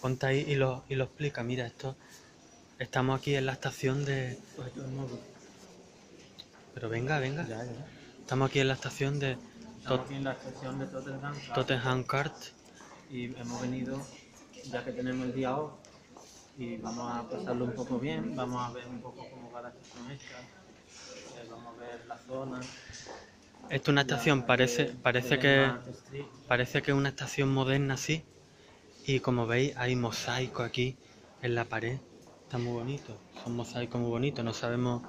Ponte ahí y lo, y lo explica. Mira, esto. Estamos aquí en la estación de. Pues esto es nuevo. Pero venga, venga. Ya, ya. Estamos aquí en la estación de Estamos aquí en la estación de Tottenham Tottenham Court. y hemos venido, ya que tenemos el día off, y vamos a pasarlo un poco bien, vamos a ver un poco cómo va la estación esta, eh, vamos a ver la zona. Esto es una estación, parece, parece que. Parece que es una estación moderna así. Y como veis, hay mosaicos aquí en la pared. Está muy bonito. Son mosaicos muy bonitos. No sabemos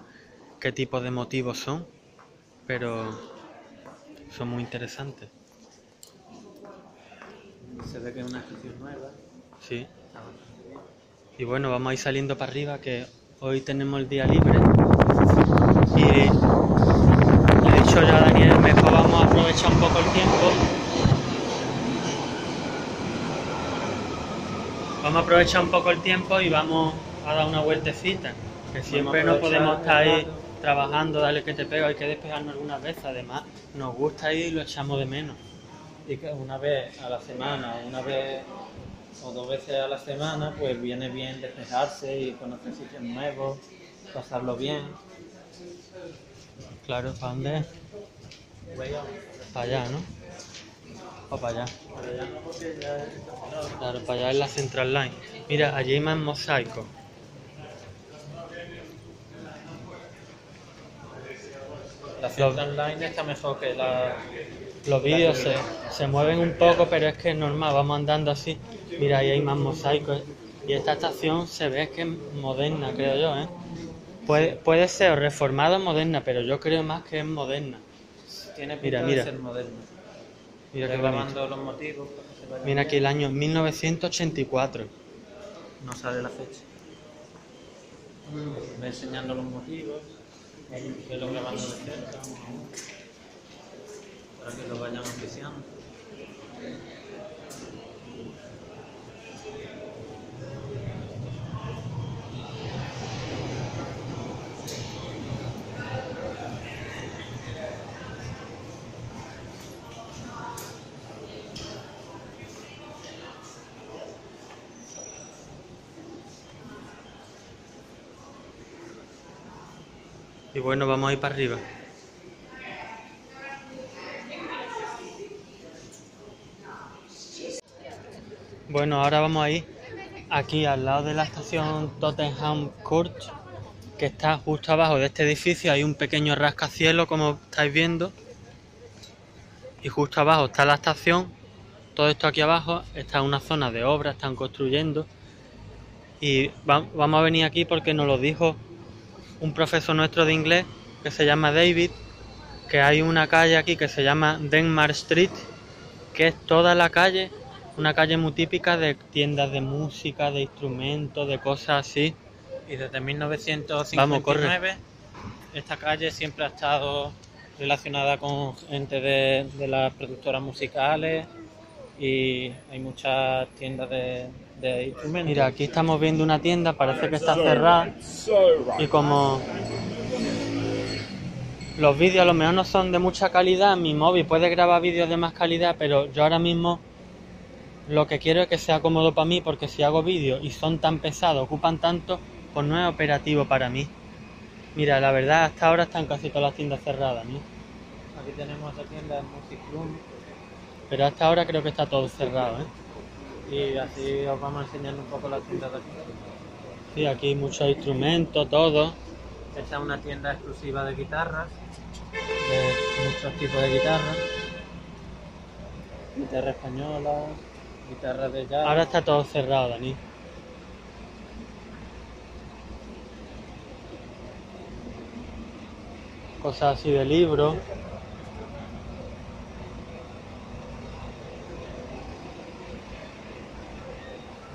qué tipo de motivos son. Pero son muy interesantes. Se ve que es una estación nueva. Sí. Y bueno, vamos a ir saliendo para arriba que hoy tenemos el día libre. Y le he dicho ya a Daniel, mejor vamos a aprovechar un poco el tiempo. Vamos a aprovechar un poco el tiempo y vamos a dar una vueltecita. Que siempre no podemos estar ahí trabajando, dale que te pego, hay que despejarnos algunas veces. Además, nos gusta ir y lo echamos de menos. Y que una vez a la semana, una vez o dos veces a la semana, pues viene bien despejarse y conocer sitios nuevos, pasarlo bien. Claro, ¿para dónde? Para allá, ¿no? O para allá. Claro, para allá es la Central Line. Mira, allí hay más mosaicos. La Central Line está mejor que la... Los vídeos se, se mueven un poco, pero es que es normal, vamos andando así. Mira, ahí hay más mosaicos. Y esta estación se ve que es moderna, creo yo, ¿eh? Puede, puede ser reformada o moderna, pero yo creo más que es moderna. Tiene Mira, pinta mira. de ser moderno. Mira qué bonito. los motivos para que Mira aquí el año 1984. No sale la fecha. Voy enseñando los motivos. Voy lo grabando de cerca. Para que lo vayan oficiando. Bueno, vamos a ir para arriba. Bueno, ahora vamos a ir aquí al lado de la estación Tottenham Court, que está justo abajo de este edificio. Hay un pequeño rascacielos, como estáis viendo. Y justo abajo está la estación. Todo esto aquí abajo está una zona de obra, están construyendo. Y va- vamos a venir aquí porque nos lo dijo un profesor nuestro de inglés que se llama David, que hay una calle aquí que se llama Denmark Street, que es toda la calle, una calle muy típica de tiendas de música, de instrumentos, de cosas así. Y desde 1959 Vamos, corre. esta calle siempre ha estado relacionada con gente de, de las productoras musicales y hay muchas tiendas de. Mira, aquí estamos viendo una tienda, parece que está cerrada y como los vídeos a lo mejor no son de mucha calidad, mi móvil puede grabar vídeos de más calidad, pero yo ahora mismo lo que quiero es que sea cómodo para mí, porque si hago vídeos y son tan pesados, ocupan tanto, pues no es operativo para mí. Mira, la verdad, hasta ahora están casi todas las tiendas cerradas, ¿no? Aquí tenemos esta tienda de Music Room Pero hasta ahora creo que está todo cerrado, ¿eh? Y así os vamos enseñando un poco las tiendas de aquí. Sí, aquí hay muchos instrumentos, todo. Esta es una tienda exclusiva de guitarras, de muchos tipos de guitarras. Guitarra española, guitarra de jazz. Ahora está todo cerrado, Dani. Cosas así de libros.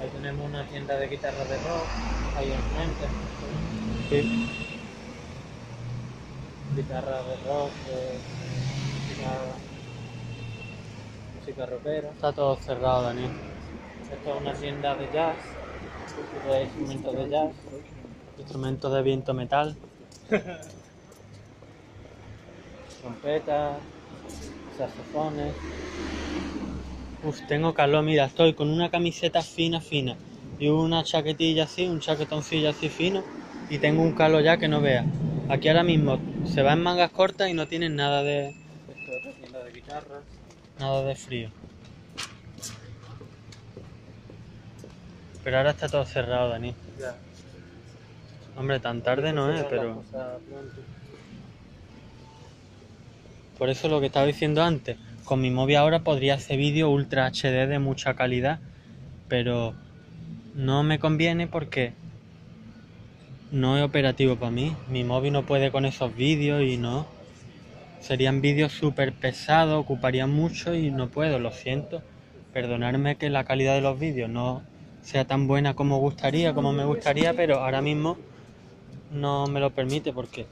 Ahí tenemos una tienda de guitarras de rock, ahí enfrente. Sí. Guitarras de rock, música, música rockera. Está todo cerrado, Dani. Esto es una tienda de jazz, de instrumentos de jazz. Instrumentos de viento metal. trompetas, saxofones. Uf, tengo calor, mira, estoy con una camiseta fina, fina y una chaquetilla así, un chaquetoncillo así fino y tengo un calor ya que no vea. Aquí ahora mismo se va en mangas cortas y no tienen nada de... Tienda de guitarras. Nada de frío. Pero ahora está todo cerrado, Dani. Ya. Hombre, tan tarde no es, pero... Por eso lo que estaba diciendo antes, con mi móvil ahora podría hacer vídeo ultra HD de mucha calidad, pero no me conviene porque no es operativo para mí. Mi móvil no puede con esos vídeos y no. Serían vídeos súper pesados, ocuparían mucho y no puedo, lo siento. Perdonadme que la calidad de los vídeos no sea tan buena como gustaría, como me gustaría, pero ahora mismo no me lo permite porque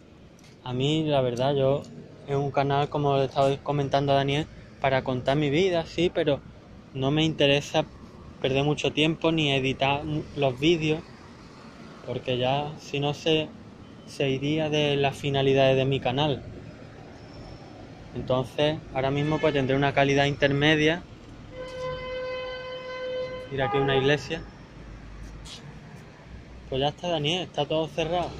a mí la verdad yo es un canal como le estaba comentando a Daniel para contar mi vida, sí, pero no me interesa perder mucho tiempo ni editar los vídeos porque ya si no se, se iría de las finalidades de mi canal. Entonces, ahora mismo pues tendré una calidad intermedia. Mira aquí una iglesia. Pues ya está Daniel, está todo cerrado.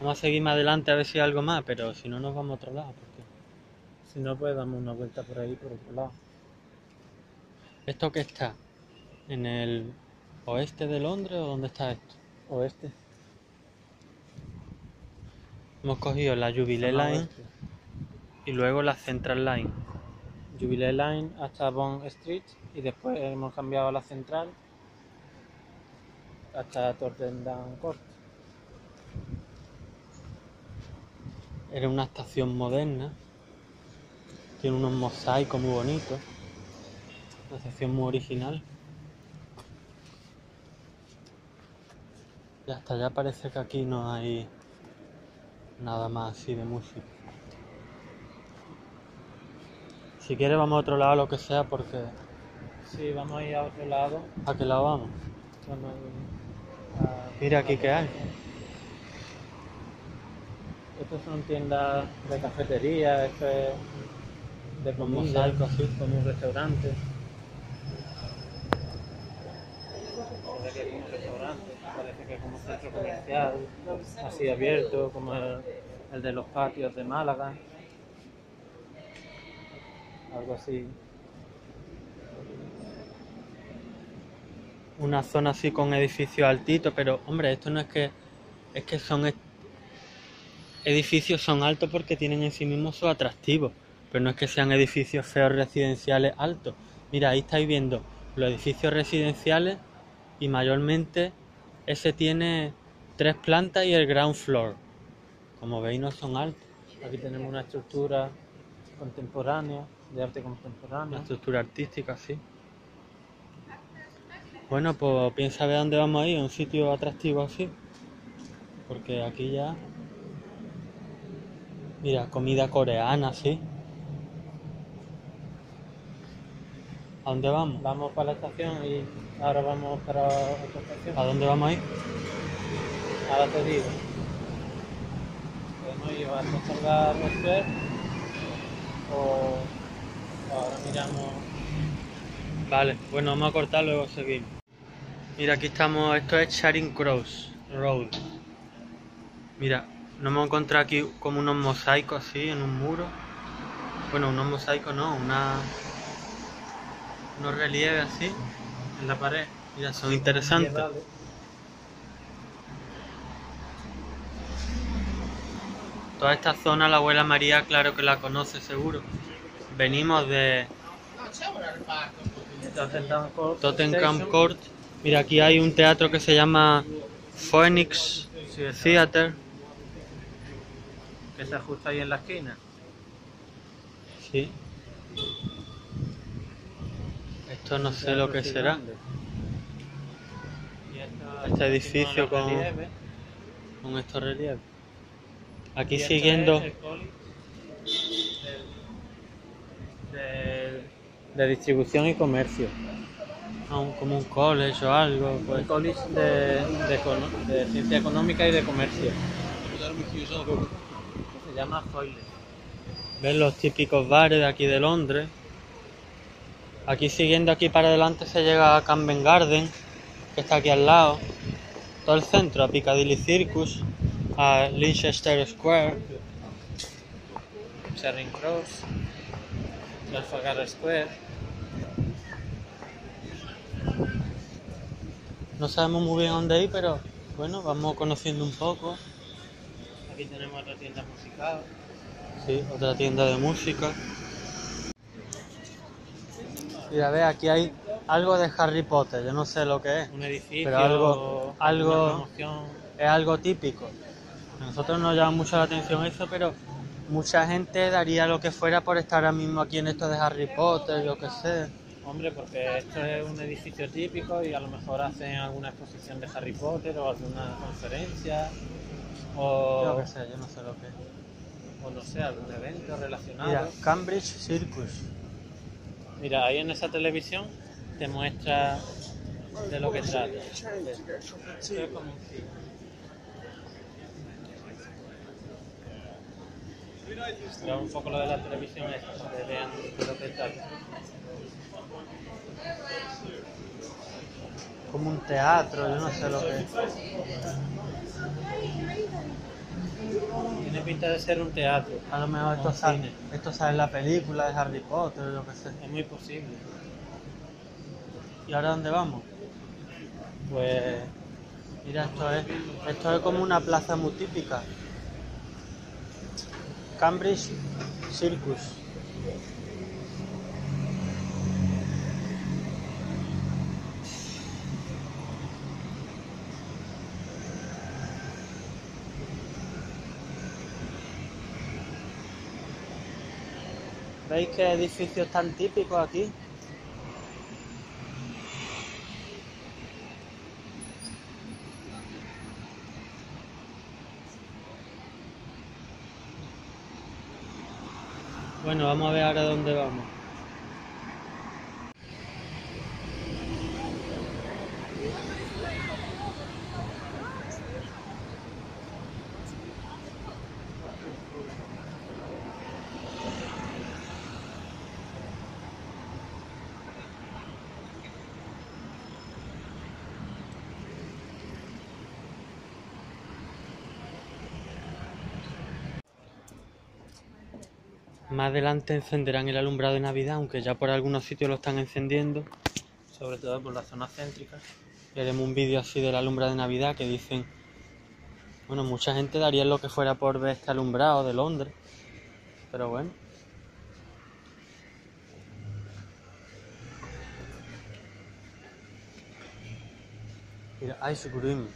Vamos a seguir más adelante a ver si hay algo más, pero si no nos vamos a otro lado. Si no, pues damos una vuelta por ahí, por otro lado. ¿Esto qué está? ¿En el oeste de Londres o dónde está esto? Oeste. Hemos cogido la Jubilee Zona Line oeste. y luego la Central Line. Jubilee Line hasta Bond Street y después hemos cambiado a la central hasta Tottenham Court. Era una estación moderna. Tiene unos mosaicos muy bonitos. Una estación muy original. Y hasta allá parece que aquí no hay nada más así de música. Si quieres vamos a otro lado, lo que sea, porque... Sí, vamos a ir a otro lado. ¿A qué lado vamos? A- Mira aquí qué hay. Estos son tiendas de cafetería, esto es de comida, mosaicos, sí. como un restaurante. Parece que es como un restaurante, parece que es como un centro comercial, así abierto, como el, el de los patios de Málaga. Algo así. Una zona así con edificios altitos, pero hombre, esto no es que... Es que son... Edificios son altos porque tienen en sí mismos su atractivo, pero no es que sean edificios feos residenciales altos. Mira, ahí estáis viendo los edificios residenciales y mayormente ese tiene tres plantas y el ground floor. Como veis no son altos. Aquí tenemos una estructura contemporánea, de arte Una contemporáneo. estructura artística, sí. Bueno, pues piensa ver dónde vamos a ir, un sitio atractivo así. Porque aquí ya. Mira, comida coreana, sí. ¿A dónde vamos? Vamos para la estación y ahora vamos para otra estación. ¿A dónde vamos a ir? Ahora te digo. Podemos ir a Trafalgar Square o ahora miramos. Vale, bueno, vamos a cortar, luego seguimos. Mira, aquí estamos, esto es Charing Cross Road. Mira, nos hemos encontrado aquí como unos mosaicos así en un muro. Bueno, unos mosaicos no, una, unos relieves así en la pared. Mira, son interesantes. Toda esta zona la abuela María, claro que la conoce seguro. Venimos de Tottenham Court. Mira, aquí hay un teatro que se llama Phoenix Theater. Que está justo ahí en la esquina. Sí. Esto no sé lo que será. Este edificio con-. Con estos relieves. Aquí siguiendo. de distribución y comercio. a un- como un college o algo. Pues. El college de, de, de ciencia económica y de comercio. Se llama Foyle. Ves los típicos bares de aquí de Londres. Aquí siguiendo aquí para adelante se llega a Camden Garden, que está aquí al lado. Todo el centro, a Piccadilly Circus, a Leicester Square. Charing Cross, Trafalgar Square. No sabemos muy bien dónde ir, pero bueno, vamos conociendo un poco. Aquí tenemos otra tienda musical. Sí, otra tienda de música. Mira, ve, aquí hay algo de Harry Potter, yo no sé lo que es. Un edificio. Pero algo- algo-. Es algo típico. A nosotros nos llama mucho la atención eso, pero mucha gente daría lo que fuera por estar ahora mismo aquí en esto de Harry Potter, yo qué sé. Hombre, porque esto es un edificio típico y a lo mejor hacen alguna exposición de Harry Potter o alguna conferencia Yo o, qué sé, yo no sé lo que es. o no sé, algún evento relacionado. Mira, Cambridge Circus. Mira, ahí en esa televisión te muestra de lo que trata. Esto es como un cine. Pero un poco lo de la televisión es para que vean de lo que trata. Como un teatro, yo no sé lo que es. Tiene pinta de ser un teatro. A lo mejor esto sale, esto sale en la película de Harry Potter, yo qué sé. Es muy posible. ¿Y ahora dónde vamos? Pues Mira, esto es, esto es como una plaza muy típica. Cambridge Circus. ¿Veis qué edificios tan típicos aquí? Bueno, vamos a ver ahora dónde vamos. Más adelante encenderán el alumbrado de Navidad, aunque ya por algunos sitios lo están encendiendo. sobre todo por la zona céntrica. Y haremos un vídeo así del alumbrado de Navidad que dicen, bueno, mucha gente daría lo que fuera por ver este alumbrado de Londres, pero bueno. Mira, Ice Cream,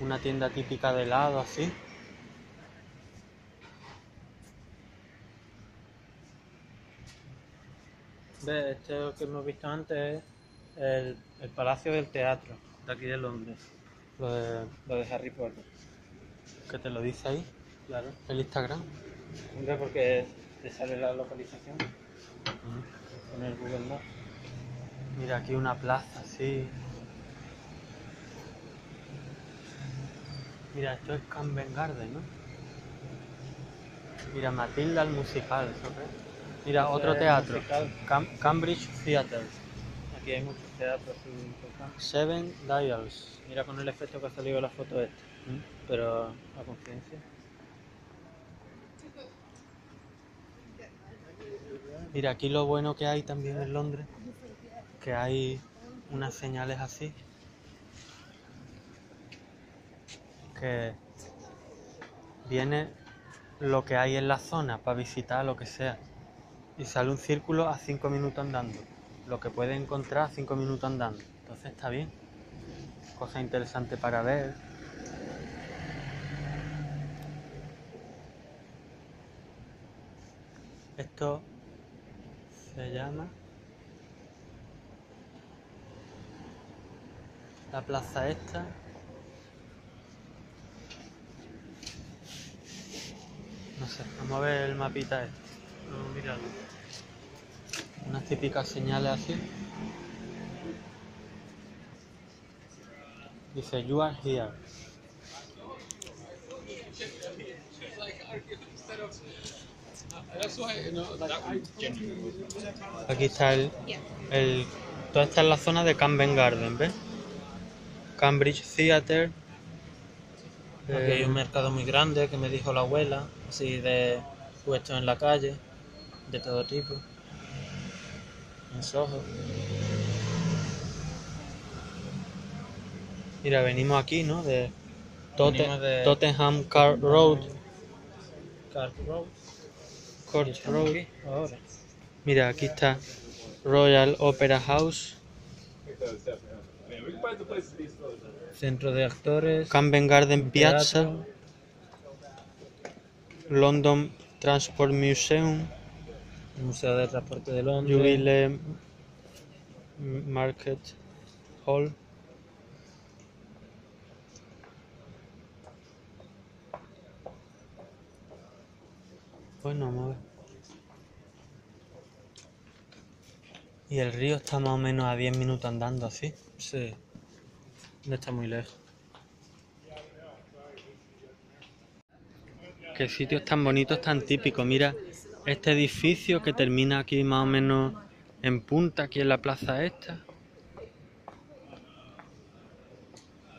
una tienda típica de helado así. ¿Ves? Este que hemos visto antes es el, el Palacio del Teatro, de aquí de Londres, Lo de, lo de Harry Potter. que te lo dice ahí, Claro. el Instagram. Hombre, porque te sale la localización con el Google Maps. Mira, aquí una plaza así. Mira, esto es Camden Garden, ¿no? Mira, Matilda el musical, ¿eso qué? es? Mira, otro teatro. Cam- Cambridge Theatre. Aquí hay muchos teatros. Seven Dials. Mira con el efecto que ha salido la foto esta, ¿Mm? pero a conciencia. Mira, aquí lo bueno que hay también en Londres, que hay unas señales así, que viene lo que hay en la zona para visitar lo que sea. Y sale un círculo a 5 minutos andando. Lo que puede encontrar a 5 minutos andando. Entonces está bien. Cosa interesante para ver. Esto se llama la plaza esta. No sé, vamos a ver el mapita este. Mirarlo. Unas típicas señales así. Dice, you are here. Aquí está el, el... Toda esta es la zona de Camden Garden, ¿ves? Cambridge Theatre. Aquí hay un mercado muy grande que me dijo la abuela, así de puestos en la calle, de todo tipo. En Soho. Mira, venimos aquí, ¿no? De, Tottenham Car Road. Car Road. Court Road. aquí ahora. Mira, aquí está Royal Opera House. Centro de actores. Camden Garden Piazza. London Transport Museum. Museo de Transporte de Londres. Jubilee Market Hall. Bueno, vamos a ver. Y el río está más o menos a 10 minutos andando así. Sí. No está muy lejos. Qué sitios tan bonitos, tan típicos. Mira este edificio que termina aquí más o menos en punta, aquí en la plaza esta.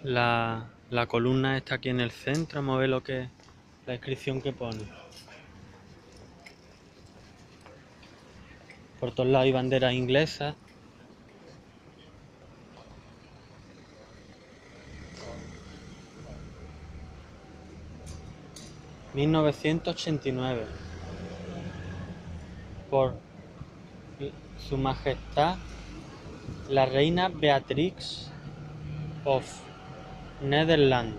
La, la columna está aquí en el centro, vamos a ver lo que la inscripción que pone. Por todos lados hay banderas inglesas. ...1989... ...por su majestad... ...la reina Beatrix... ...of Netherlands...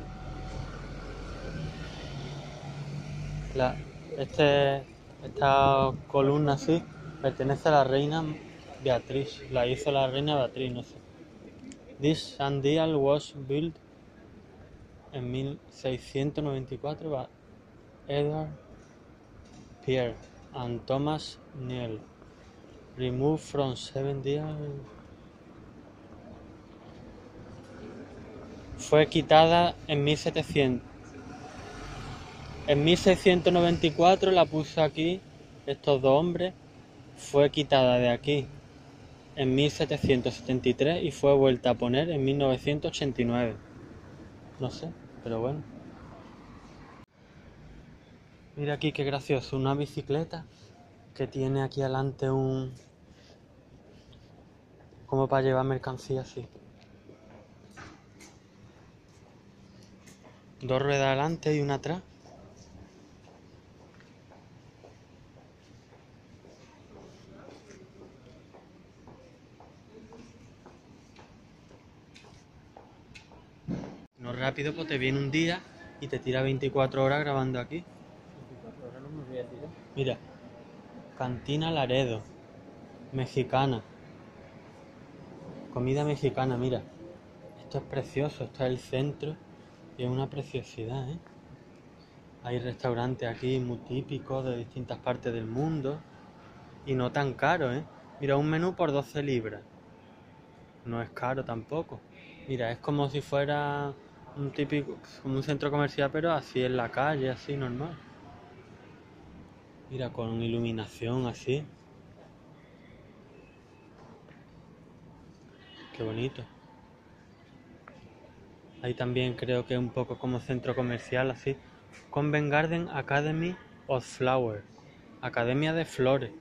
La, este, esta columna así... ...pertenece a la reina Beatriz... ...la hizo la reina Beatriz, no sé... This sundial was built... ...en 1694... by Edward Pierre and Thomas Neal. Removed from seven días. Fue quitada en 1700. En 1694 la puso aquí estos dos hombres. Fue quitada de aquí en 1773 y fue vuelta a poner en 1989. No sé, pero bueno. Mira aquí qué gracioso, una bicicleta que tiene aquí adelante un... como para llevar mercancía así. Dos ruedas adelante y una atrás. No rápido, pues te viene un día y te tira 24 horas grabando aquí. Ahora no me voy a tirar. Mira, Cantina Laredo, mexicana. Comida mexicana, mira. Esto es precioso, esto es el centro y es una preciosidad, ¿eh? Hay restaurantes aquí muy típicos de distintas partes del mundo y no tan caros, ¿eh? Mira, un menú por 12 libras. No es caro tampoco. Mira, es como si fuera un típico, un centro comercial, pero así en la calle, así normal. Mira, con iluminación así. Qué bonito. Ahí también creo que es un poco como centro comercial así. Convent Garden Academy of Flowers. Academia de Flores.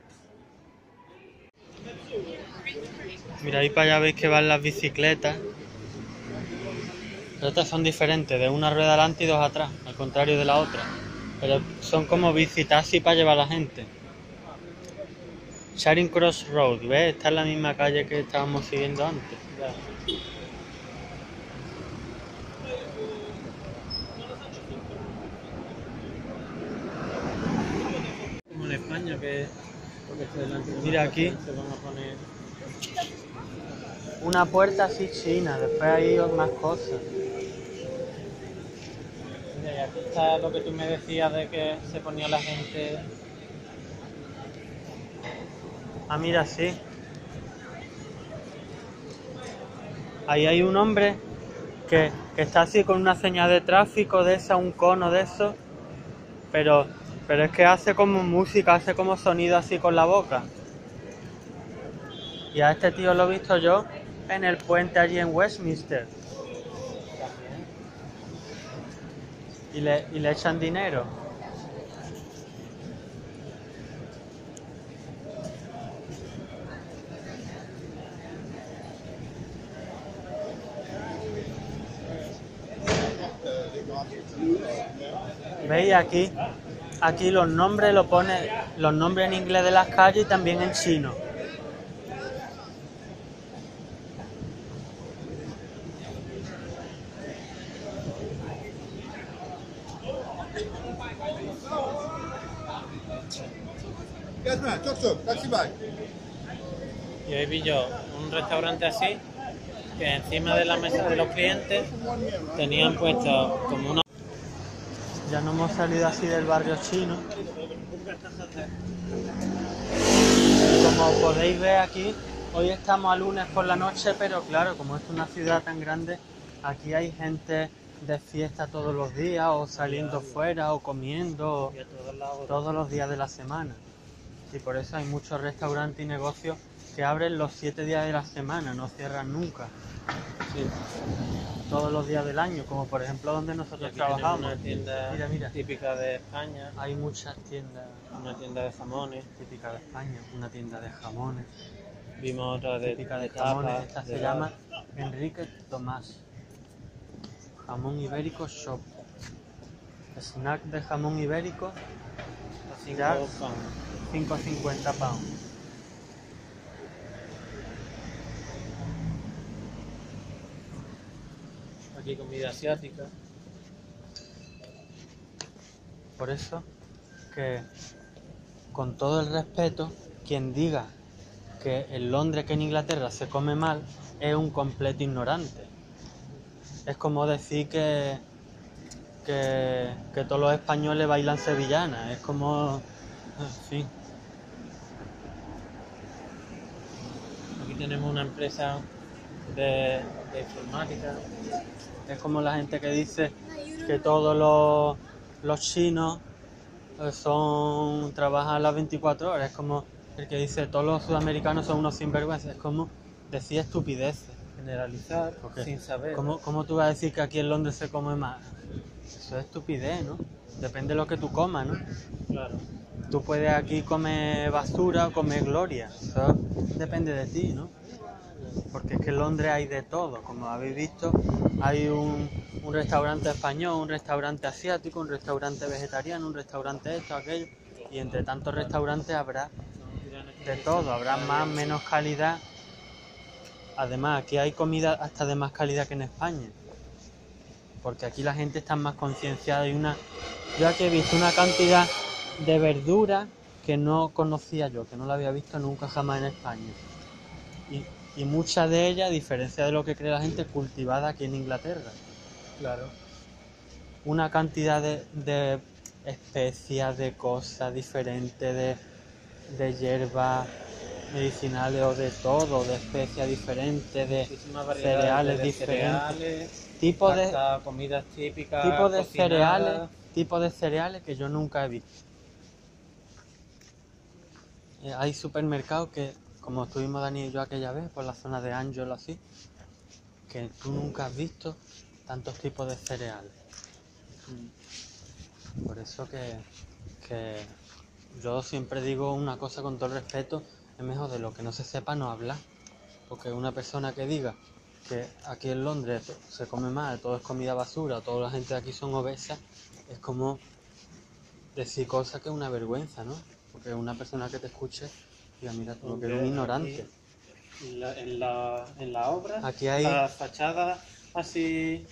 Mira, ahí para allá veis que van las bicicletas. Pero estas son diferentes, de una rueda adelante y dos atrás, al contrario de la otra. Pero son como bici taxi para llevar a la gente. Charing Cross Road, ¿ves? Esta es la misma calle que estábamos siguiendo antes. Como en España que está Mira aquí. Una puerta así china, después hay más cosas. Aquí está lo que tú me decías de que se ponía la gente Ah, mira, sí. Ahí hay un hombre que, que está así con una señal de tráfico de esa, un cono de eso, pero Pero es que hace como música, hace como sonido así con la boca. Y a este tío lo he visto yo en el puente allí en Westminster. Y le, y le echan dinero. ¿Veis aquí? Aquí los nombres lo pone, los nombres en inglés de las calles y también en chino. Vi yo un restaurante así, que encima de la mesa de los clientes tenían puesto como una... Ya no hemos salido así del barrio chino. Como podéis ver aquí, hoy estamos a lunes por la noche, pero claro, como es una ciudad tan grande, aquí hay gente de fiesta todos los días, o saliendo fuera, o comiendo, todos los días de la semana. Y por eso hay muchos restaurantes y negocios que abren los siete días de la semana, no cierran nunca. Sí. Todos los días del año, como por ejemplo donde nosotros aquí trabajamos. una tienda Mira, mira. típica de España, Hay muchas tiendas una tienda de jamones, típicas de España, una tienda de jamones, vimos otra de, típica de de jamones. tapas, Esta de se llama Enrique Tomás. Jamón ibérico shop. Snack de jamón ibérico, cinco ya. pounds. 5.50 pounds. Aquí comida asiática. Por eso que con todo el respeto, quien diga que en Londres que en Inglaterra se come mal es un completo ignorante. Es como decir que, que, que todos los españoles bailan sevillanas. Es como... En fin. Aquí tenemos una empresa de, de informática. Es como la gente que dice que todos los, los chinos eh, son trabajan las 24 horas. Es como el que dice todos los sudamericanos son unos sinvergüenzas. Es como decir estupideces. Generalizar Porque, sin saber. ¿Cómo, ¿Cómo tú vas a decir que aquí en Londres se come más? Eso es estupidez, ¿no? Depende de lo que tú comas, ¿no? Claro. Tú puedes aquí comer basura o comer gloria. Eso depende de ti, ¿no? Porque es que en Londres hay de todo. Como habéis visto, hay un, restaurante español, un restaurante asiático, un restaurante vegetariano, un restaurante esto, aquello. Y entre tantos restaurantes habrá de todo. Habrá más, menos calidad. Además, aquí hay comida hasta de más calidad que en España. Porque aquí la gente está más concienciada y una... Yo aquí he visto una cantidad de verduras que no conocía yo, que no la había visto nunca jamás en España. Y muchas de ellas, a diferencia de lo que cree la gente, cultivada aquí en Inglaterra. Claro. Una cantidad de, de especias, de cosas diferentes, de, de hierbas medicinales o de todo, de especias diferentes, de cereales de diferentes, cereales, tipos de, comidas típicas. tipos de cocinadas. cereales, tipos de cereales que yo nunca he visto. Eh, hay supermercados que, como estuvimos Dani y yo aquella vez, por la zona de Ángel o así, que tú nunca has visto tantos tipos de cereales. Por eso que, que yo siempre digo una cosa con todo el respeto, es mejor de lo que no se sepa no hablar. Porque una persona que diga que aquí en Londres se come mal, todo es comida basura, toda la gente de aquí son obesas, es como decir cosas que es una vergüenza, ¿no? Porque una persona que te escuche mira, tú lo que eres un ignorante. En la, en la, en la obra, Aquí hay- las fachadas así,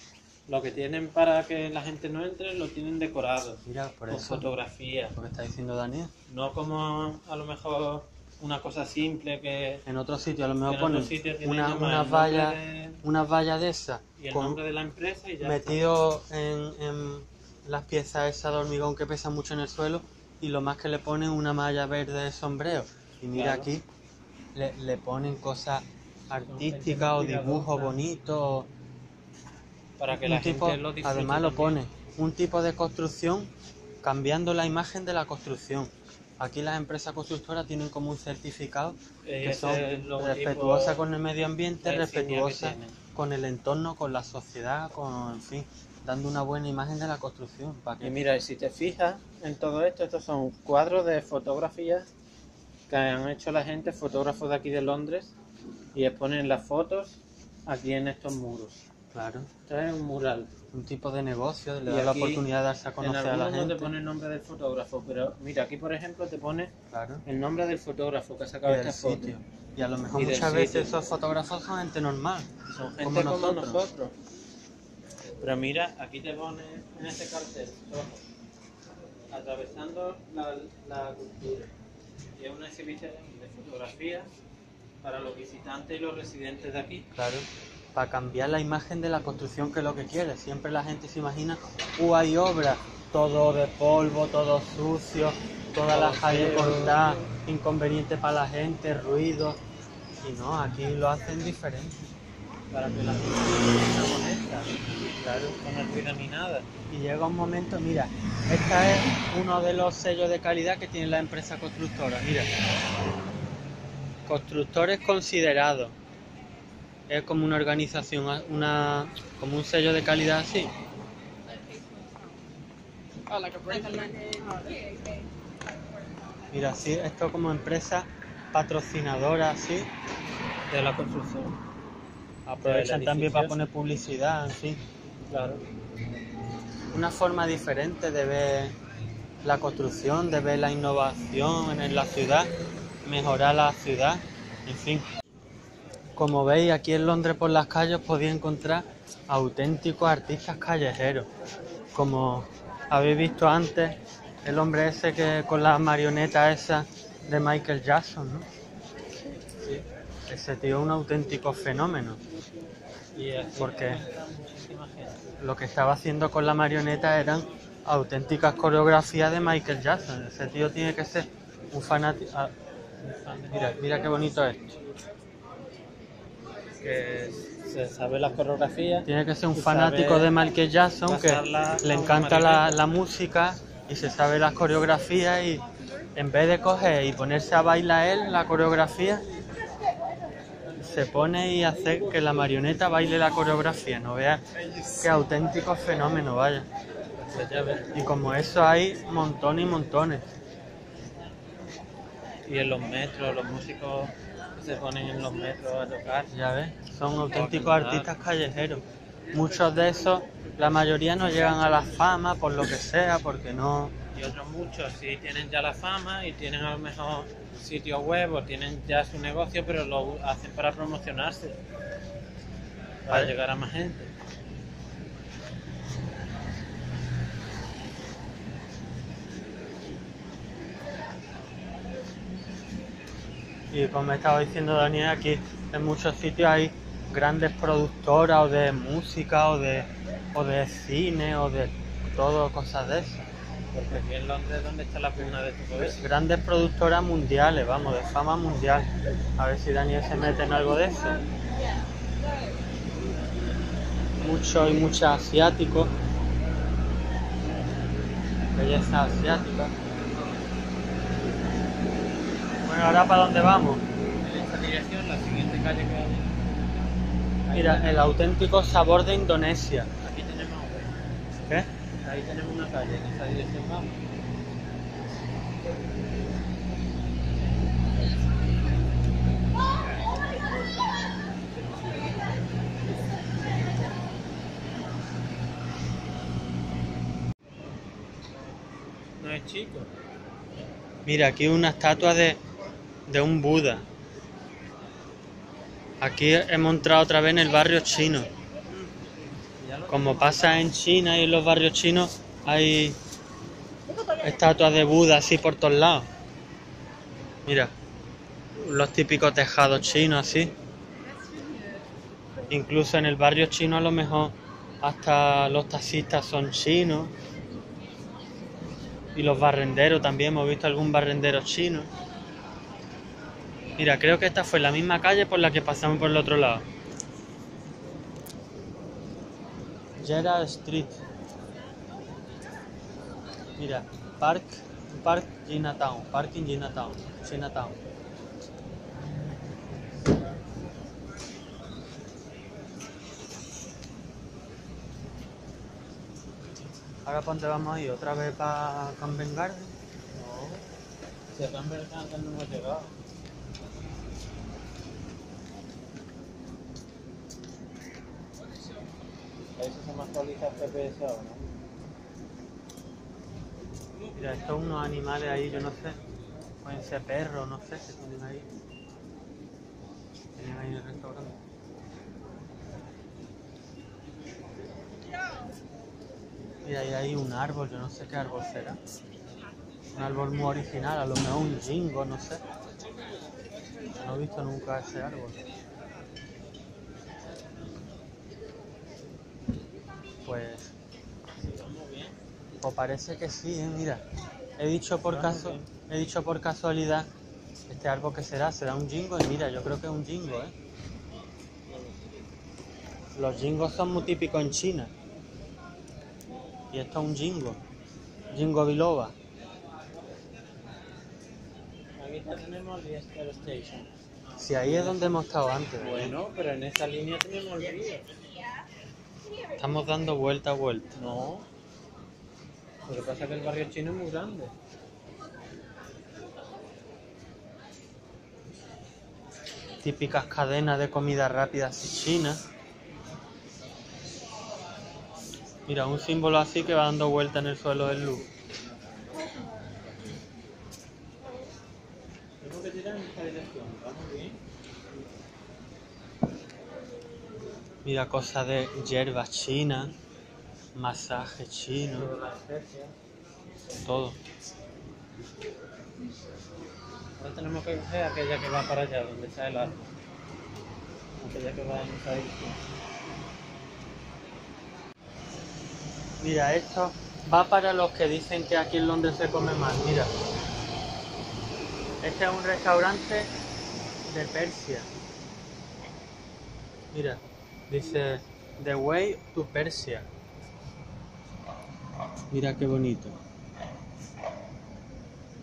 lo que tienen para que la gente no entre, lo tienen decorado. Mira, por con eso, lo que está diciendo Daniel. No como a lo mejor una cosa simple que En otro sitio a lo mejor ponen una, nombre vallas de- vallas de esas y el con- nombre de la empresa y ya. metido en, en las piezas esas de hormigón que pesan mucho en el suelo y lo más que le ponen una malla verde de sombrero. Y mira Claro. aquí, le, le ponen cosas artísticas o dibujos bonitos. para que un la tipo, gente lo disfrute además lo también. pone un tipo de construcción cambiando la imagen de la construcción. Aquí las empresas constructoras tienen como un certificado Eh, que ese son respetuosas con el medio ambiente, respetuosas con el entorno, con la sociedad, con, en fin, dando una buena imagen de la construcción. Para Y mira, y si te fijas en todo esto, estos son cuadros de fotografías que han hecho la gente, fotógrafos de aquí de Londres, y exponen las fotos aquí en estos muros. claro, Esto es un mural. un tipo de negocio, le Y da la aquí, oportunidad de darse a En conocer a la algunos no gente. te pone el nombre del fotógrafo, pero mira, aquí por ejemplo te pone Claro. el nombre del fotógrafo que ha Y sacado del esta foto. sitio. Y a lo mejor Y muchas veces sitio. esos fotógrafos son gente normal. Son gente como como nosotros. nosotros. Pero mira, aquí te pone en este cartel, ojo, atravesando la, la cultura. Y es una exhibición de fotografías para los visitantes y los residentes de aquí. Claro. Para cambiar la imagen de la construcción que es lo que quiere. Siempre la gente se imagina, uh, hay obras, todo de polvo, todo sucio, toda la calle cortada, inconveniente para la gente, ruido. Y no, aquí lo hacen diferente. Para que la gente no se molesta, Claro. con el ruido ni nada. Y llega un momento, mira, este es uno de los sellos de calidad que tiene la empresa constructora. Mira, constructores considerados. Es como una organización, una, como un sello de calidad así. Mira, sí, esto como empresa patrocinadora así. De la construcción. Aprovechan también para poner publicidad, en fin. Claro. Una forma diferente de ver la construcción, de ver la innovación en la ciudad, mejorar la ciudad, en fin. Como veis, aquí en Londres por las calles podéis encontrar auténticos artistas callejeros, como habéis visto antes, el hombre ese que con la marioneta esa de Michael Jackson, ¿no? Sí. Ese tío es un auténtico fenómeno. Y Porque-. Lo que estaba haciendo con la marioneta eran auténticas coreografías de Michael Jackson. Ese tío tiene que ser un fanático. ah, mira, mira qué bonito es. que se sabe las coreografías. Tiene que ser un fanático de Michael Jackson que le encanta la, la música y se sabe las coreografías y en vez de coger y ponerse a bailar él la coreografía, se pone y hace que la marioneta baile la coreografía. No veas qué auténtico fenómeno, vaya. Y como eso hay montones y montones. Y en los metros, los músicos se ponen en los metros a tocar. Ya ves, son auténticos artistas callejeros. Muchos de esos, la mayoría no llegan a la fama por lo que sea, porque no. Y otros muchos sí tienen ya la fama y tienen a lo mejor sitios web o tienen ya su negocio, pero lo hacen para promocionarse. Para Vale. llegar a más gente. Y como estaba diciendo Daniel, aquí en muchos sitios hay grandes productoras o de música o de, o de cine o de todo, cosas de esas. Porque aquí en Londres, ¿dónde está la cuna de todo eso? Grandes productoras mundiales, vamos, de fama mundial. A ver si Daniel se mete en algo de eso. Mucho y muchos asiáticos. Belleza asiática. Bueno, ahora para dónde vamos. En esta dirección, la siguiente calle que hay. Mira, el auténtico sabor de Indonesia. Ahí tenemos una calle, en esta dirección vamos. No es chico. Mira, aquí una estatua de, de un Buda. Aquí hemos entrado otra vez en el barrio chino. Como pasa en China y en los barrios chinos, hay estatuas de Buda así por todos lados. Mira, los típicos tejados chinos así. Incluso en el barrio chino a lo mejor hasta los taxistas son chinos. Y los barrenderos también, hemos visto algún barrendero chino. Mira, creo que esta fue la misma calle por la que pasamos por el otro lado. Gerard Street. Mira, Park, Park Chinatown, Parking Chinatown, Chinatown. Ahora ¿para dónde vamos a ir? ¿Otra vez para Convent Garden? No. Si acá en verdad no hemos llegado. Se actualiza FPS ahora. Mira, estos unos animales ahí, yo no sé. Pueden ser perros, no sé, que tienen ahí. Tienen ahí en el restaurante. Mira, ahí hay un árbol, yo no sé qué árbol será. Un árbol muy original, a lo mejor un jingo, no sé. No he visto nunca ese árbol. Pues, bien. pues parece que sí, ¿eh? mira. He dicho por caso, he dicho por casualidad, este árbol que será, será un jingo y mira, yo creo que es un jingo, ¿eh? Los jingos son muy típicos en China. Y esto es un jingo. Jingo biloba. Aquí tenemos el Station. Si ahí es donde hemos estado antes. ¿eh? Bueno, pero en esa línea tenemos el río. Estamos dando vuelta a vuelta. No. Lo que pasa es que el barrio chino es muy grande. Típicas cadenas de comida rápida así china. Mira, un símbolo así que va dando vuelta en el suelo del luz. Tengo que tirar en esta dirección. Vamos bien. Mira, cosas de hierbas chinas, masaje chino, todo. Ahora tenemos que coger aquella que va para allá, donde está el árbol. Aquella que va en esa dirección. Mira, esto va para los que dicen que aquí en Londres se come mal. Mira, este es un restaurante de Persia. Mira, dice The Way to Persia. Mira qué bonito.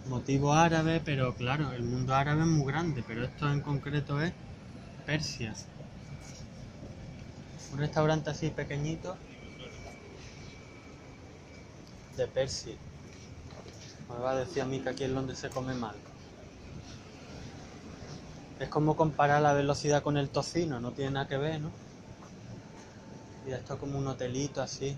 Motivo árabe, pero claro, el mundo árabe es muy grande, pero esto en concreto es Persia. Un restaurante así pequeñito de Persia. Me va a decir a mí que aquí en Londres se come mal. Es como comparar la velocidad con el tocino, no tiene nada que ver, ¿no? Mira, esto es como un hotelito así.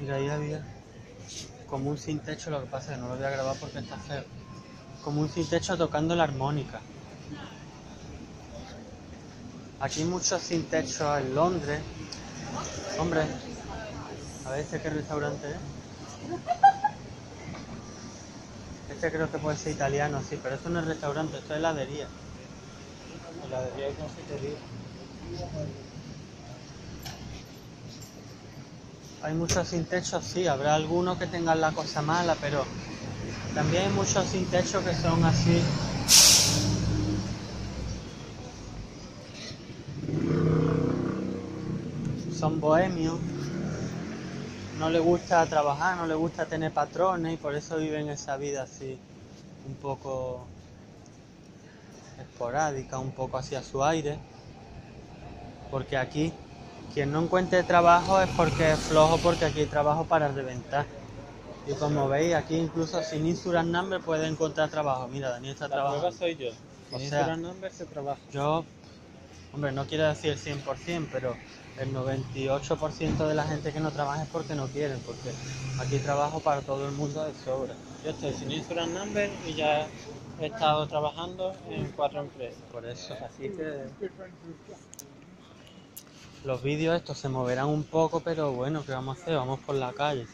Mira, ahí había como un sin techo, lo que pasa es que no lo voy a grabar porque está feo. Como un sin techo tocando la armónica. Aquí hay muchos sin techo en Londres. Hombre, a ver este qué restaurante es. Este creo que puede ser italiano, sí, pero esto no es restaurante, esto es heladería. Heladería y confitería. Hay muchos sin techo, sí, habrá algunos que tengan la cosa mala, pero también hay muchos sin techo que son así. Son bohemios, no les gusta trabajar, no les gusta tener patrones y por eso viven esa vida así, un poco esporádica, un poco así a su aire. Porque aquí quien no encuentre trabajo es porque es flojo, porque aquí hay trabajo para reventar. Y como veis, aquí incluso sin insurance number puede encontrar trabajo. Mira, Daniel está La prueba trabajando. soy yo. O Sin sea- insurance number se trabaja. Yo, hombre, no quiero decir el 100%, pero el 98% de la gente que no trabaja es porque no quieren, porque aquí trabajo para todo el mundo de sobra. Yo estoy sin insurance number y ya he estado trabajando en cuatro empresas. Por eso. Así que Los vídeos estos se moverán un poco, pero bueno, ¿qué vamos a hacer? Vamos por la calle.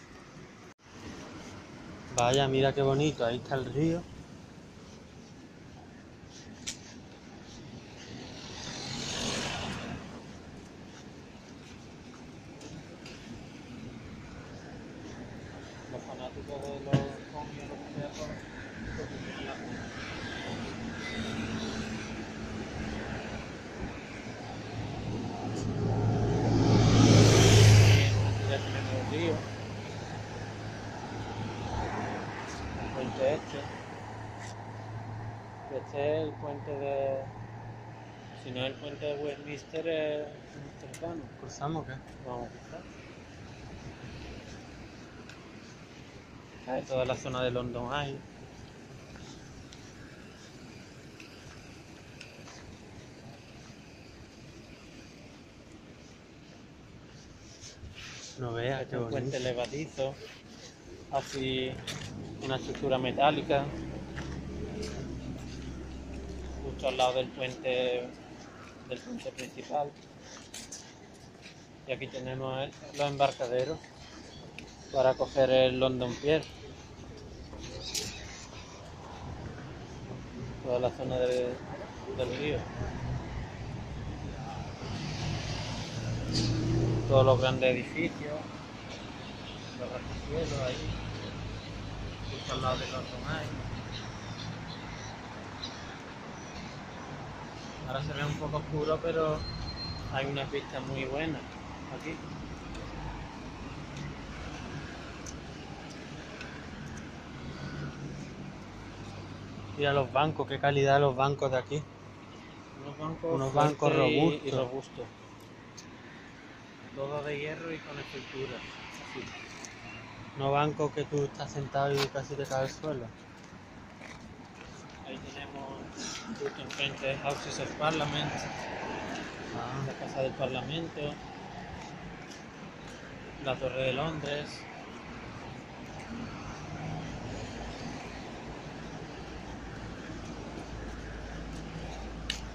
Vaya, mira qué bonito, ahí está el río. los fanáticos de los cómics o lo que sea, pues, pues, tienen la- Ya tenemos el río. El puente este. Este es el puente de. Si no es el puente de Westminster, es ¿Cruzamos o qué? Vamos a cruzar. Hay toda la zona de London Eye. No veas, qué es un puente bonito. levadizo. Así una estructura metálica. Justo al lado del puente del puente principal. Y aquí tenemos el- los embarcaderos para coger el London Pier. Toda la zona del, del río. Todos los grandes edificios, los rascacielos ahí, justo al lado de Eye. Ahora se ve un poco oscuro, pero hay unas vistas muy buenas aquí. Mira los bancos, qué calidad los bancos de aquí. Unos bancos, Unos bancos y- robustos. Y, robustos. Todo de hierro y con estructuras. No bancos que tú estás sentado y casi te cae el suelo. Ahí tenemos justo enfrente Houses of Parliament, Ah, la Casa del Parlamento, la Torre de Londres.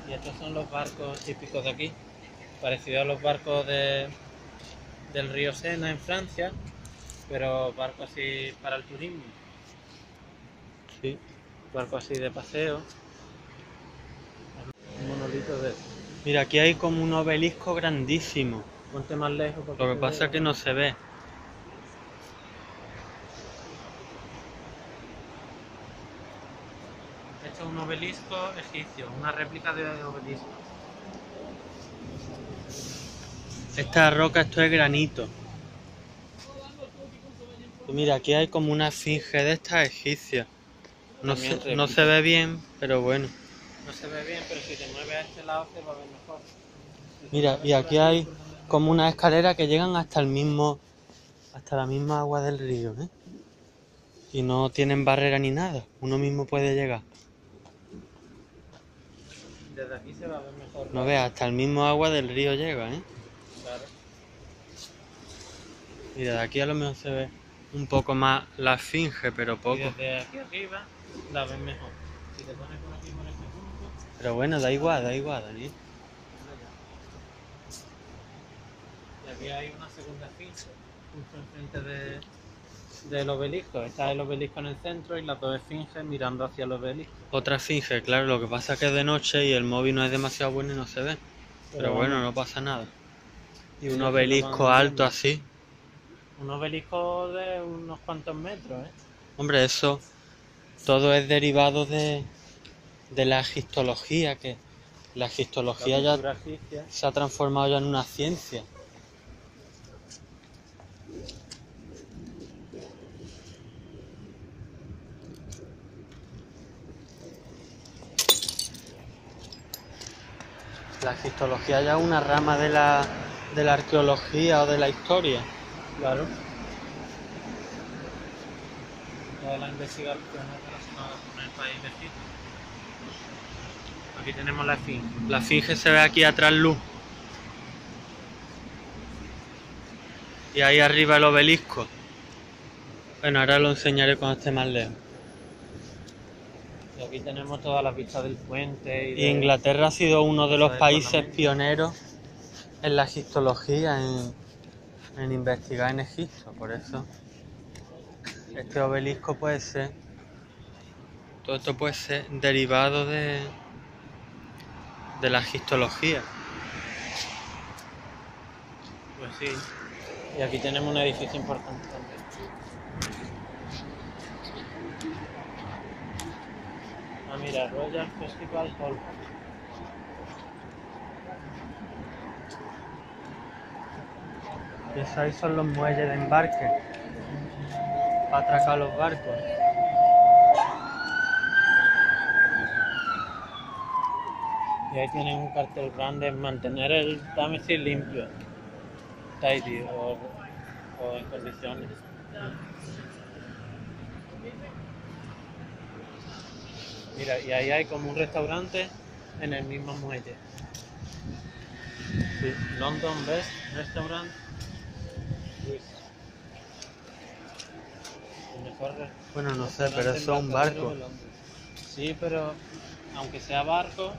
Y estos son los barcos típicos de aquí, parecidos a los barcos de, del río Sena en Francia, pero barcos así para el turismo, sí. barcos así de paseo. Un monolito de. Mira, aquí hay como un obelisco grandísimo. Ponte más lejos. porque Lo que pasa es que no se ve. Esto es un obelisco egipcio, una réplica de obelisco. Esta roca, esto es granito. Y mira, aquí hay como una esfinge de estas egipcias. No se, no se ve bien, pero bueno. No se ve bien, pero si te mueves a este lado se va a ver mejor. Mira, y aquí hay como una escalera que llegan hasta el mismo, hasta la misma agua del río, ¿eh? Y no tienen barrera ni nada. Uno mismo puede llegar. Desde aquí se va a ver mejor. No veas, hasta el mismo agua del río llega, ¿eh? Claro. Mira, de aquí a lo mejor se ve un poco más la esfinge, pero Y poco. desde aquí arriba la ves mejor. Si te pones por aquí por este punto, Pero bueno, da igual, da igual, Dani. Aquí hay una segunda esfinge, justo enfrente de, del obelisco. Está el obelisco en el centro y las dos esfinges mirando hacia el obelisco. Otra esfinge, claro, lo que pasa es que es de noche y el móvil no es demasiado bueno y no se ve. Pero bueno, no pasa nada. Y un obelisco alto así. Un obelisco de unos cuantos metros, ¿eh? Hombre, eso todo es derivado de, de la egiptología, que la egiptología La ya egipcia. se ha transformado ya en una ciencia. La egiptología ya es una rama de la, de la arqueología o de la historia. Claro. Todas las investigaciones relacionadas con el país de Egipto. Aquí tenemos la esfinge. La esfinge se ve aquí atrás luz. Y ahí arriba el obelisco. Bueno, ahora lo enseñaré cuando esté más lejos. Y aquí tenemos todas las vistas del puente. Y, de- Inglaterra ha sido uno de los países pioneros en la egiptología, en, en investigar en Egipto. Por eso este obelisco puede ser, todo esto puede ser derivado de, de la egiptología. Pues sí. Y aquí tenemos un edificio importante también. Ah, mira, Royal Festival Hall. Y esos ahí son los muelles de embarque para atracar los barcos. Y ahí tienen un cartel grande, mantener el Támesis limpio, tidy o, o en condiciones. Mira, y ahí hay como un restaurante en el mismo muelle. Sí. London Best Restaurant. Luis. El mejor re- Bueno, no sé, pero restaurante eso es un embarcadero barco. de Londres. Sí, pero aunque sea barco,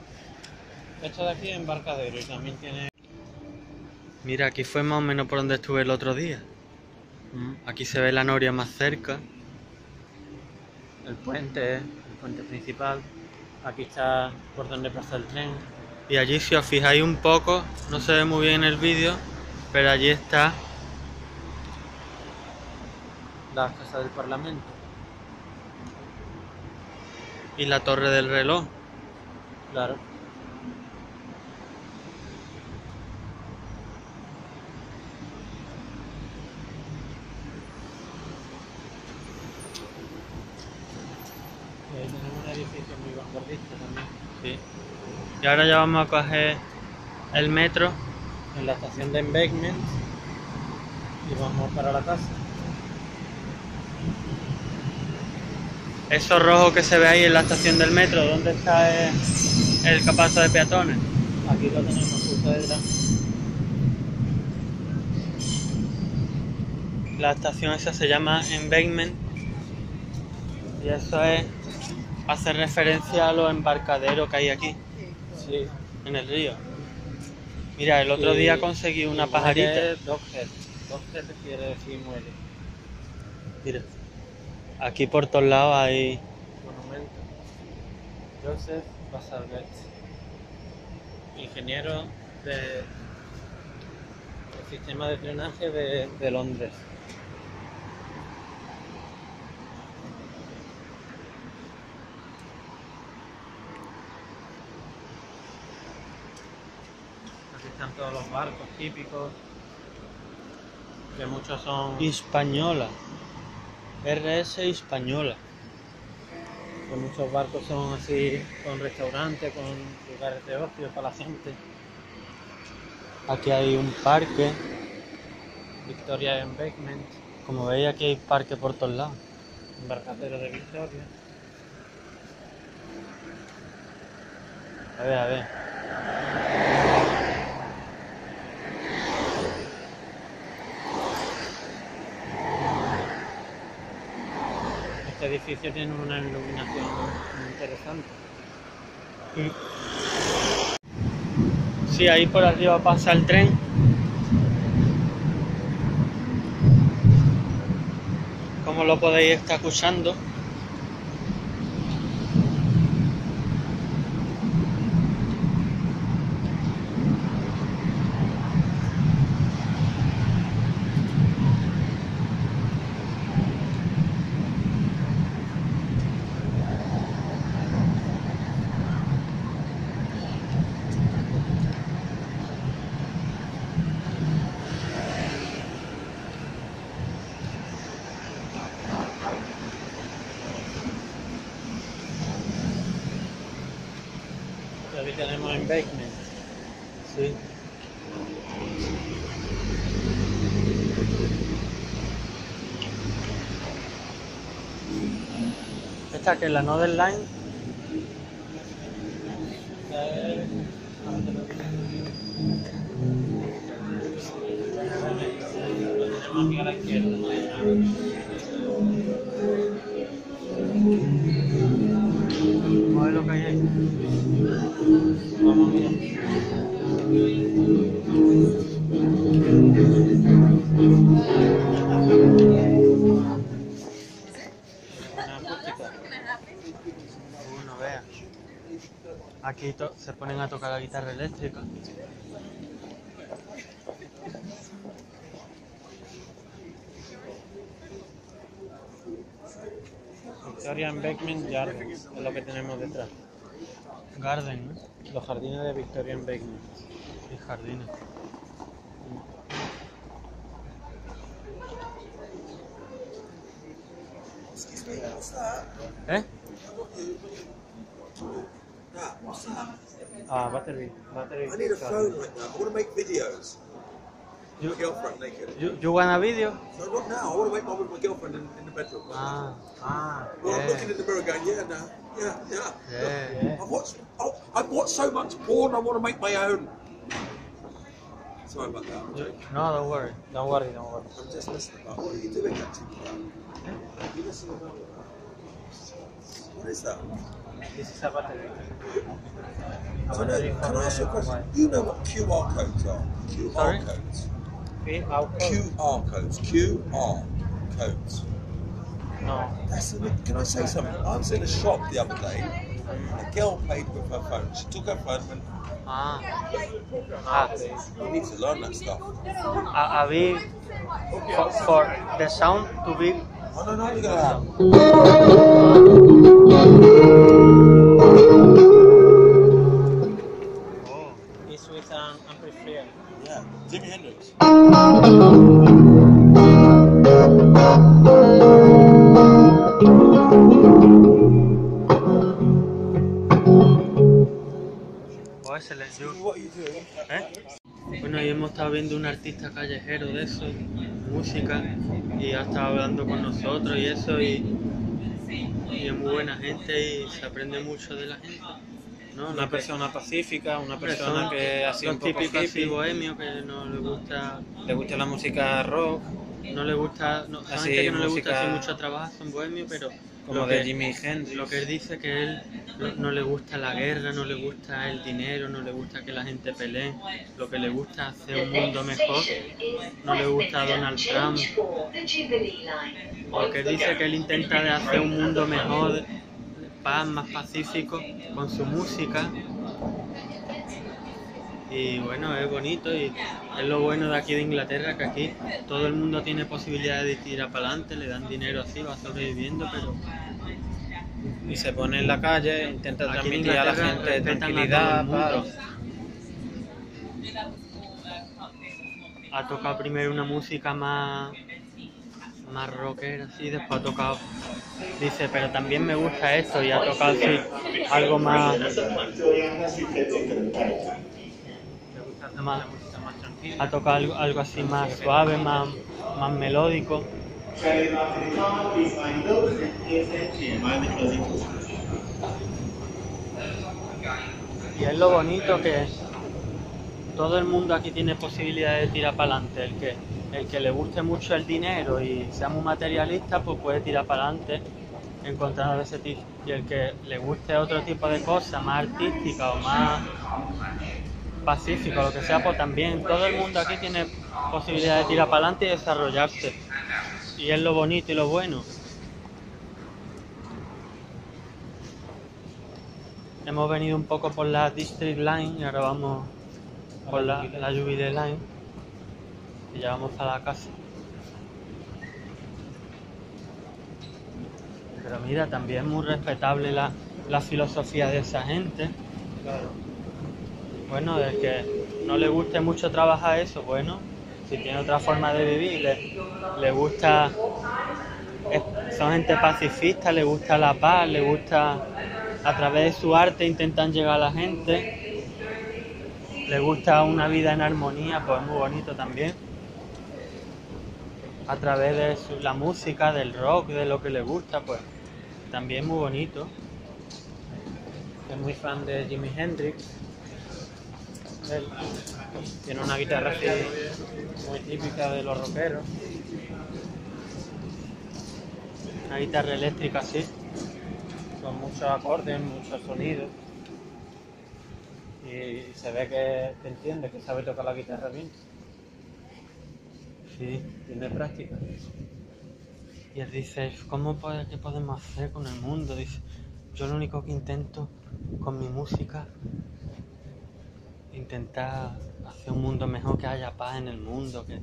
esto de aquí es embarcadero y también tiene. Mira, aquí fue más o menos por donde estuve el otro día. Aquí se ve la noria más cerca. el puente, el puente principal. Aquí está por donde pasa el tren. Y allí, si os fijáis un poco, no se ve muy bien en el vídeo, pero allí está La casa del Parlamento. y la torre del reloj. Claro. Y ahí tenemos un edificio muy vanguardista también. Sí. Y ahora ya vamos a coger el metro. En la estación de Embankment. Y vamos para la casa. Eso rojo que se ve ahí en la estación del metro, ¿dónde está el, el capazo de peatones? Aquí lo tenemos justo detrás. La estación esa se llama Embankment. Y eso es, hace referencia a los embarcaderos que hay aquí, Sí. en el río. Mira, el otro Y- día conseguí una pajarita. Dockhead. Dockhead quiere decir muelle. Mira, aquí por todos lados hay Monumento. Joseph Bazalgette. Ingeniero de del sistema de drenaje de, de Londres. Están todos los barcos típicos, que muchos son Hispañola. RS Hispañola. que muchos barcos son así con restaurantes, con lugares de ocio para la gente. Aquí hay un parque. Victoria Embankment, Como veis, aquí hay parque por todos lados. embarcadero de Victoria. A ver, a ver. Este edificio tiene una iluminación muy interesante. Sí, ahí por arriba pasa el tren. Como lo podéis estar escuchando. Y Embankment. Sí. Esta que es la Northern Line. Guitarra eléctrica. Victorian Beckman Gardens es lo que tenemos detrás. Garden. Los jardines de Victorian Beckman. Y jardines. ¿Eh? Ah, battery. battery I need a phone right now. I want to make videos. You, My girlfriend naked. you, you want a video? No, not now. I want to make one with my girlfriend in, in the bedroom. Ah, Ah, well, I'm looking in the mirror going, yeah, no, yeah, yeah. yeah. yeah. I've watched, oh, I've watched so much porn. I want to make my own. Sorry about that. I'm. No, don't worry. Don't worry, don't worry. I'm just listening about. What are you doing actually? You listen about. What is that? This is a. A So, no, can I ask you a question? You know what QR codes are? QR Sorry? codes. Pin out code? QR codes. QR codes. No. That's the, can I say something? I was in a shop the other day. A girl paid with her phone. She took her phone and went, Ah, Ah, you need to learn that stuff. Are, a big for, for the sound to be Oh, no, no, viendo un artista callejero de eso, música, y ha estado hablando con nosotros y eso, y, y es muy buena gente y se aprende mucho de la gente. ¿no? Una que- persona pacífica, una persona son que ha sido un poco hippie, bohemios que no le gusta, le gusta la música rock, no le gusta, no, Así, gente que no le gusta hacer mucho trabajo, son bohemios, pero como lo de que- Jimi Hendrix. Lo que él dice que él no, le gusta la guerra, no le gusta el dinero, no le gusta que la gente pelee, lo que le gusta es hacer un mundo mejor, no le gusta Donald Trump, lo que él dice que él intenta de hacer un mundo mejor, paz, más pacífico, con su música. Y bueno, es bonito y es lo bueno de aquí de Inglaterra, que aquí todo el mundo tiene posibilidades de tirar para adelante, le dan dinero así, va sobreviviendo, pero Y se pone en la calle, intenta transmitir a la gente tranquilidad, paz. ha tocado primero una música más más rockera así después ha tocado dice pero también me gusta esto y ha tocado así algo más más- ha tocado algo, algo así más suave más, más melódico y es lo bonito que todo el mundo aquí tiene posibilidad de tirar para adelante. El que, el que le guste mucho el dinero y sea muy materialista, pues puede tirar para adelante encontrando ese tipo. Y el que le guste otro tipo de cosas, más artística o más pacífica, lo que sea, pues también todo el mundo aquí tiene posibilidad de tirar para adelante y desarrollarse. Y es lo bonito y lo bueno. Hemos venido un poco por la District Line y ahora vamos por la, la Jubilee Line y ya vamos a la casa. Pero mira, también es muy respetable la, la filosofía de esa gente. Bueno, el que no le guste mucho trabajar eso, bueno, si tiene otra forma de vivir, le, le gusta, es- son gente pacifista, le gusta la paz, le gusta, a través de su arte intentan llegar a la gente, le gusta una vida en armonía, pues es muy bonito también. A través de su- la música, del rock, de lo que le gusta, pues también muy bonito. Es muy fan de Jimi Hendrix. Él tiene una guitarra así muy típica de los rockeros. Una guitarra eléctrica así. son muchos acordes, muchos sonidos. Y se ve que, que entiende, que sabe tocar la guitarra bien. Sí. Tiene práctica. Y él dice, ¿cómo puede, qué podemos hacer con el mundo? Dice, yo lo único que intento con mi música, intentar hacer un mundo mejor, que haya paz en el mundo, que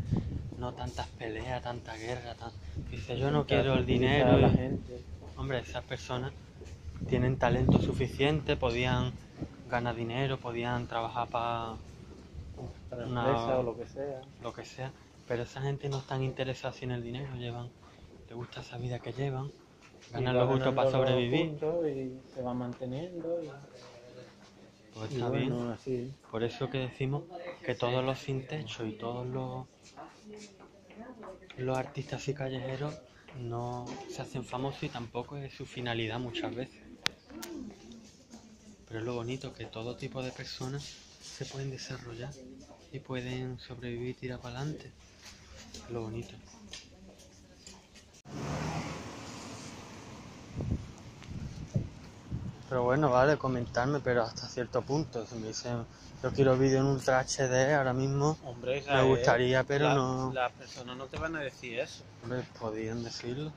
no tantas peleas, tanta guerra. tan- Dice, yo no quiero el dinero. la gente. Hombre, esas personas tienen talento suficiente, podían ganar dinero, podían trabajar para Una- empresa o lo que sea. lo que sea, pero esa gente no están interesada en el dinero, llevan, les gusta esa vida que llevan, ganan lo justo para sobrevivir, Y se va manteniendo. Y, pues está bueno, bien. así. Por eso que decimos que todos los sin techo y todos los, los artistas y callejeros no se hacen famosos y tampoco es su finalidad muchas veces. Pero es lo bonito que todo tipo de personas se pueden desarrollar y pueden sobrevivir y tirar para adelante. Es lo bonito. Pero bueno, vale, comentarme, pero hasta cierto punto. Si me dicen, yo quiero vídeo en Ultra HD, ahora mismo, Hombre, Me ¿sabes? gustaría, pero La- no- Las personas no te van a decir eso. hombre, podían decirlo.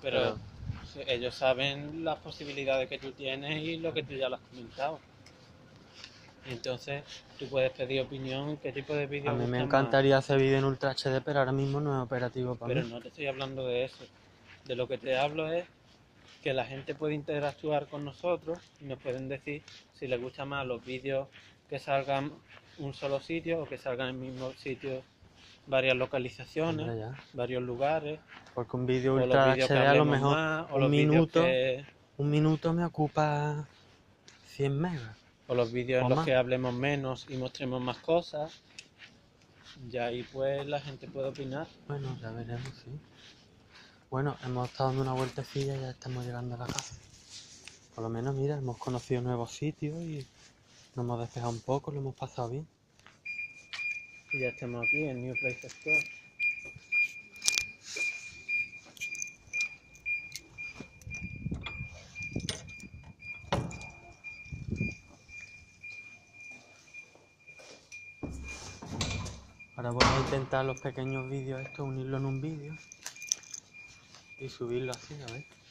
Pero ellos saben las posibilidades que tú tienes y lo que tú ya lo has comentado. Entonces, tú puedes pedir opinión, qué tipo de vídeo A mí me más. encantaría hacer vídeo en Ultra HD, pero ahora mismo no es operativo para Pero mí. no te estoy hablando de eso. De lo que te hablo es que la gente puede interactuar con nosotros y nos pueden decir si les gusta más los vídeos que salgan un solo sitio o que salgan en el mismo sitio varias localizaciones, varios lugares, Porque un vídeo Ultra HD a lo mejor más, o un los minuto, que- un minuto me ocupa 100 megas. o los vídeos en los que hablemos menos y mostremos más cosas. Y ahí pues la gente puede opinar. Bueno, ya veremos, sí. Bueno, hemos estado dando una vueltecilla y ya estamos llegando a la casa. Por lo menos, mira, hemos conocido nuevos sitios y nos hemos despejado un poco, lo hemos pasado bien. Y ya estamos aquí en New Place Store. Ahora voy a intentar los pequeños vídeos estos, unirlo en un vídeo y subirlo así, a ver.